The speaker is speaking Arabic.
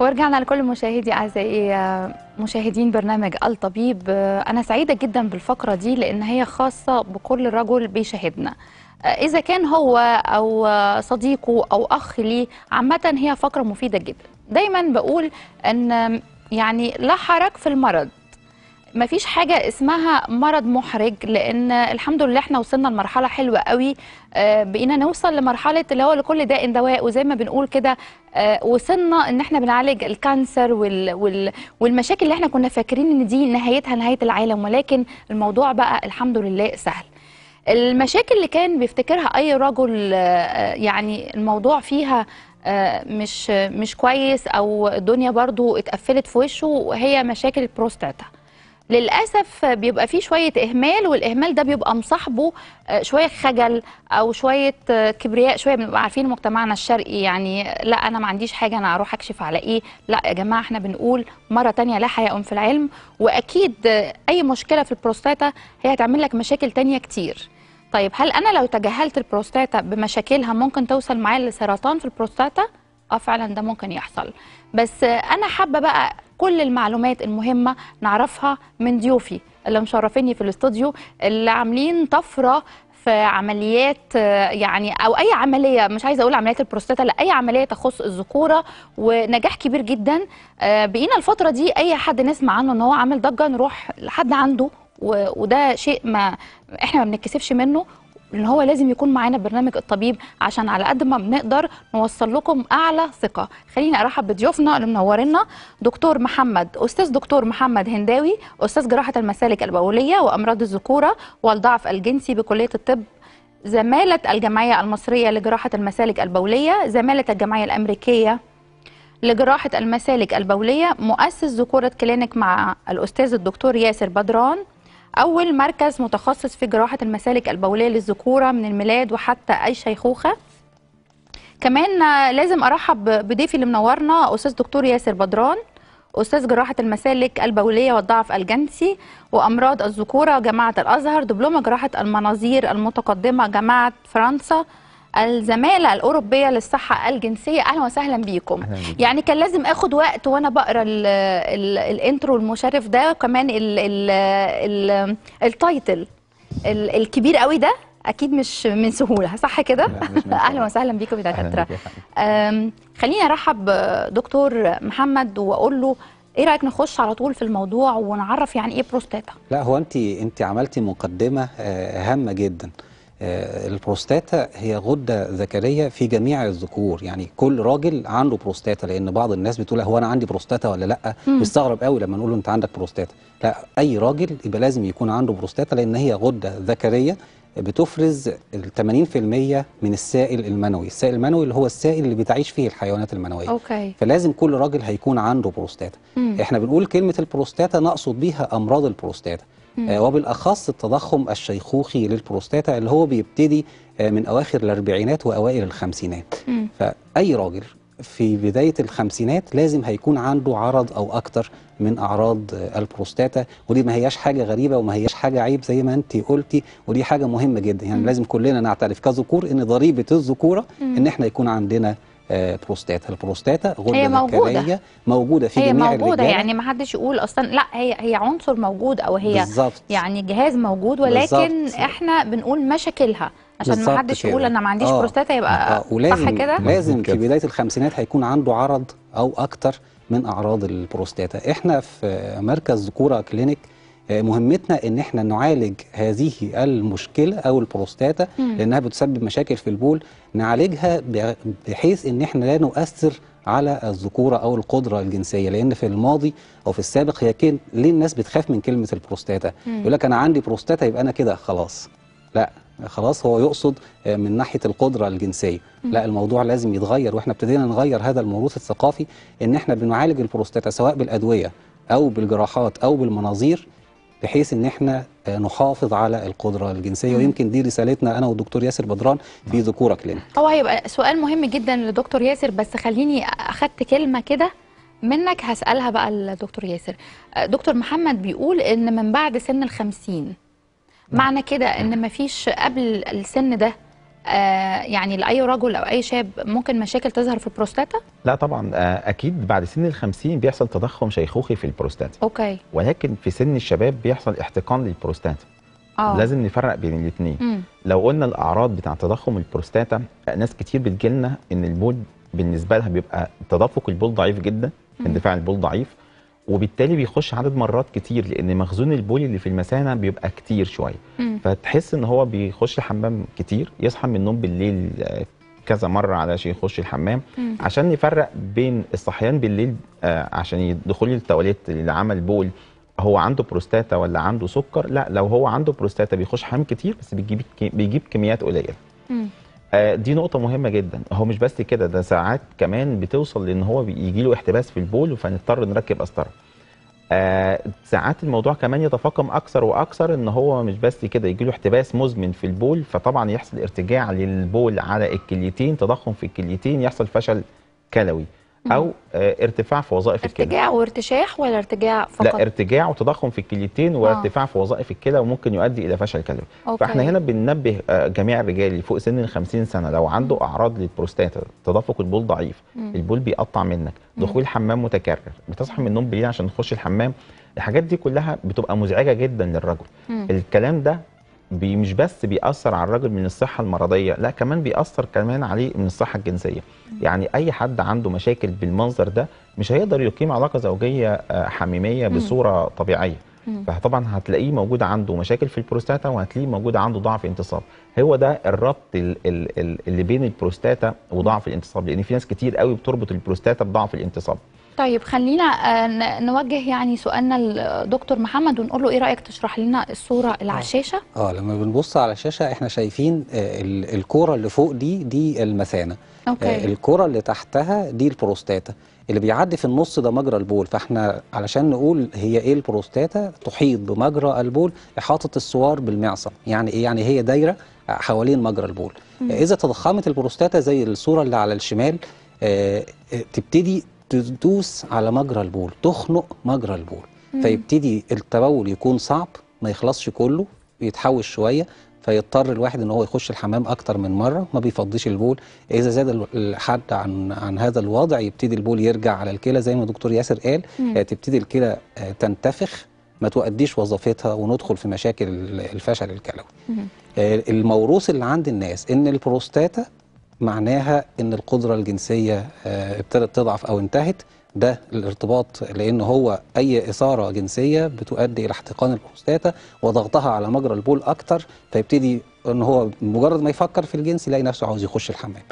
ورجعنا لكل مشاهدي أعزائي آه، مشاهدين برنامج الطبيب. آه، أنا سعيدة جدا بالفقرة دي لأن هي خاصة بكل رجل بيشاهدنا آه، إذا كان هو أو صديقه أو أخ ليه عامة هي فقرة مفيدة جدا. دايما بقول إن يعني لا حرج في المرض. مفيش حاجة اسمها مرض محرج لأن الحمد لله إحنا وصلنا لمرحلة حلوة قوي. آه، بقينا نوصل لمرحلة اللي هو لكل داء دواء وزي ما بنقول كده آه، وصلنا إن إحنا بنعالج ال cancer وال وال والمشاكل اللي إحنا كنا فاكرين إن دي نهايتها نهاية العالم ولكن الموضوع بقى الحمد لله سهل. المشاكل اللي كان بيفتكرها أي رجل آه، يعني الموضوع فيها مش مش كويس أو الدنيا برضو اتقفلت في وشه هي مشاكل البروستاتا. للأسف بيبقى فيه شوية إهمال والإهمال ده بيبقى مصاحبه آه، شوية خجل أو شوية آه، كبرياء شوية بنبقى عارفين مجتمعنا الشرقي يعني لا أنا ما عنديش حاجة أنا أروح أكشف على إيه؟ لا يا جماعة إحنا بنقول مرة تانية لا حياء في العلم وأكيد آه، أي مشكلة في البروستاتا هي هتعمل لك مشاكل تانية كتير. طيب هل أنا لو تجاهلت البروستاتا بمشاكلها ممكن توصل معايا لسرطان في البروستاتا؟ آه فعلا ده ممكن يحصل. بس أنا حابة بقى كل المعلومات المهمة نعرفها من ضيوفي اللي مشرفيني في الاستوديو اللي عاملين طفرة في عمليات يعني أو أي عملية مش عايزة أقول عمليات البروستاتا لا أي عملية تخص الذكورة ونجاح كبير جدا. آه، بقينا الفترة دي أي حد نسمع عنه إن هو عامل ضجة نروح لحد عنده وده شيء ما إحنا ما بنتكسفش منه. ان هو لازم يكون معانا برنامج الطبيب عشان على قد ما بنقدر نوصل لكم أعلى ثقة. خليني أرحب بضيوفنا اللي منورنا دكتور محمد أستاذ دكتور محمد هنداوي أستاذ جراحة المسالك البولية وأمراض الذكورة والضعف الجنسي بكلية الطب زمالة الجمعية المصرية لجراحة المسالك البولية زمالة الجمعية الأمريكية لجراحة المسالك البولية مؤسس ذكورة كلينيك مع الأستاذ الدكتور ياسر بدران أول مركز متخصص في جراحة المسالك البولية للذكورة من الميلاد وحتى أي شيخوخة. كمان لازم أرحب بضيفي اللي منورنا أستاذ دكتور ياسر بدران أستاذ جراحة المسالك البولية والضعف الجنسي وأمراض الذكورة جامعة الأزهر دبلوم جراحة المناظير المتقدمة جامعة فرنسا. الزمالة الأوروبية للصحة الجنسية أهلا وسهلا بيكم. يعني كان لازم آخد وقت وأنا بقرأ ال ال ال intro المشرف ده وكمان ال ال ال ال title ال الكبير قوي ده أكيد مش من سهولة صح كده؟ أهلا. وسهلا بيكم يا دكاترة. خليني أرحب دكتور محمد وأقول له إيه رأيك نخش على طول في الموضوع ونعرف يعني إيه بروستاتا؟ لا هو انت انت عملتي مقدمة آه، هامة جدا. البروستاتا هي غدة ذكرية في جميع الذكور. يعني كل راجل عنده بروستاتا لأن بعض الناس بتقول هو أنا عندي بروستاتا ولا لأ؟ بيستغرب قوي لما نقول له أنت عندك بروستاتا. لا أي راجل يبقى لازم يكون عنده بروستاتا لأن هي غدة ذكرية بتفرز ال 80% من السائل المنوي. السائل المنوي اللي هو السائل اللي بتعيش فيه الحيوانات المنوية. okay. فلازم كل راجل هيكون عنده بروستاتا. مم. إحنا بنقول كلمة البروستاتا نقصد بيها أمراض البروستاتا. آه وبالأخص التضخم الشيخوخي للبروستاتا اللي هو بيبتدي آه من أواخر الأربعينات وأوائل الخمسينات. فأي راجل في بداية الخمسينات لازم هيكون عنده عرض أو أكتر من أعراض آه، البروستاتا. ودي ما هياش حاجة غريبة وما هياش حاجة عيب زي ما انت قلتي ودي حاجة مهمة جدا. يعني لازم كلنا نعترف كذكور إن ضريبة الذكورة إن إحنا يكون عندنا آه، بروستاتا البروستاتا غده هي موجودة. ذكريه موجودة في هي جميع موجودة الرجالة. يعني ما حدش يقول أصلا لا هي هي عنصر موجود أو هي بالظبط يعني جهاز موجود ولكن بالظبط. إحنا بنقول مشاكلها عشان ما حدش. يقول أنا ما عنديش آه. بروستاتا يبقى آه، ولازم صح كده لازم في. بداية الخمسينات هيكون عنده عرض أو أكتر من أعراض البروستاتا إحنا في مركز ذكوره كلينيك آه، مهمتنا إن إحنا نعالج هذه المشكلة أو البروستاتا لأنها بتسبب مشاكل في البول. نعالجها بحيث إن إحنا لا نؤثر على الذكورة أو القدرة الجنسية لأن في الماضي أو في السابق هي كان ليه الناس بتخاف من كلمة البروستاتا؟ يقول لك أنا عندي بروستاتا يبقى أنا كده خلاص. لا خلاص هو يقصد آه، من ناحية القدرة الجنسية. لا الموضوع لازم يتغير وإحنا ابتدينا نغير هذا الموروث الثقافي إن إحنا بنعالج البروستاتا سواء بالأدوية أو بالجراحات أو بالمناظير. بحيث إن إحنا آه، نحافظ على القدرة الجنسية. ويمكن دي رسالتنا أنا والدكتور ياسر بدران في ذكوره كلينيك هو هيبقى سؤال مهم جدا لدكتور ياسر بس خليني أخدت كلمة كده منك هسألها بقى لدكتور ياسر. آه، دكتور محمد بيقول إن من بعد سن الخمسين معنى كده إن مفيش قبل السن ده يعني لأي رجل أو أي شاب ممكن مشاكل تظهر في البروستاتا؟ لا طبعا آه، أكيد بعد سن ال 50 بيحصل تضخم شيخوخي في البروستاتا. okay. ولكن في سن الشباب بيحصل احتقان للبروستاتا. آه. لازم نفرق بين الاثنين. لو قلنا الأعراض بتاع تضخم البروستاتا ناس كتير بتجيلنا إن البول بالنسبة لها بيبقى تدفق البول ضعيف جدا اندفاع البول ضعيف. وبالتالي بيخش عدد مرات كتير لأن مخزون البول اللي في المثانه بيبقى كتير شوية. فتحس إن هو بيخش الحمام كتير يصحى من النوم بالليل آه، كذا مرة علشان يخش الحمام مم. عشان نفرق بين الصحيان بالليل آه، عشان دخول التواليت اللي عمل بول هو عنده بروستاتا ولا عنده سكر لا لو هو عنده بروستاتا بيخش حمام كتير بس بيجيب بيجيب كميات قليلة دي نقطة مهمة جدا. هو مش بس كده ده ساعات كمان بتوصل لإن هو يجي له احتباس في البول فنضطر نركب قسطرة. آه ساعات الموضوع كمان يتفاقم أكثر وأكثر إن هو مش بس كده يجي له احتباس مزمن في البول فطبعا يحصل ارتجاع للبول على الكليتين تضخم في الكليتين يحصل فشل كلوي. أو آه ارتفاع في وظائف الكلى. ارتجاع وارتشاح ولا ارتجاع فقط؟ لا ارتجاع وتضخم في الكليتين وارتفاع في وظائف الكلى وممكن يؤدي إلى فشل كلوي. فإحنا هنا بننبه آه، جميع الرجال اللي فوق سن ال 50 سنة لو عنده أعراض للبروستاتا تدفق البول ضعيف مم. البول بيقطع منك دخول حمام متكرر بتصحى من النوم بالليل عشان تخش الحمام الحاجات دي كلها بتبقى مزعجة جدا للرجل. مم. الكلام ده بي مش بس بيأثر على الراجل من الصحة المرضية لا كمان بيأثر كمان عليه من الصحة الجنسية. يعني أي حد عنده مشاكل بالمنظر ده مش هيقدر يقيم علاقة زوجية آه، حميمية بصورة طبيعية. فطبعا هتلاقيه موجود عنده مشاكل في البروستاتا وهتلاقيه موجود عنده ضعف انتصاب. هو ده الربط ال- ال- ال- اللي بين البروستاتا وضعف الانتصاب لأن في ناس كتير قوي بتربط البروستاتا بضعف الانتصاب. طيب خلينا آه، نوجه يعني سؤالنا لدكتور محمد ونقول له إيه رأيك تشرح لنا الصورة اللي على الشاشه آه لما بنبص على الشاشه إحنا شايفين آه، ال- الكورة اللي فوق دي دي المثانة. آه، okay الكورة اللي تحتها دي البروستاتا. اللي بيعدي في النص ده مجرى البول. فإحنا علشان نقول هي إيه البروستاتا تحيط بمجرى البول إحاطة السوار بالمعصم يعني إيه؟ يعني هي دايرة حوالين مجرى البول. مم. إذا تضخمت البروستاتا زي الصورة اللي على الشمال آه، آه، تبتدي تدوس على مجرى البول تخنق مجرى البول مم. فيبتدي التبول يكون صعب ما يخلصش كله يتحوش شوية فيضطر الواحد إن هو يخش الحمام أكتر من مرة ما بيفضيش البول إذا زاد ال- الحد عن عن هذا الوضع يبتدي البول يرجع على الكلى زي ما دكتور ياسر قال مم. آه، تبتدي الكلى آه، تنتفخ ما تؤديش وظيفتها وندخل في مشاكل ال- الفشل الكلوي. آه، الموروث اللي عند الناس إن البروستاتا معناها إن القدرة الجنسية آه، ابتدت تضعف أو انتهت. ده الارتباط لأن هو أي إثارة جنسية بتؤدي إلى احتقان البروستاتا وضغطها على مجرى البول أكتر فيبتدي إن هو مجرد ما يفكر في الجنس يلاقي نفسه عاوز يخش الحمام.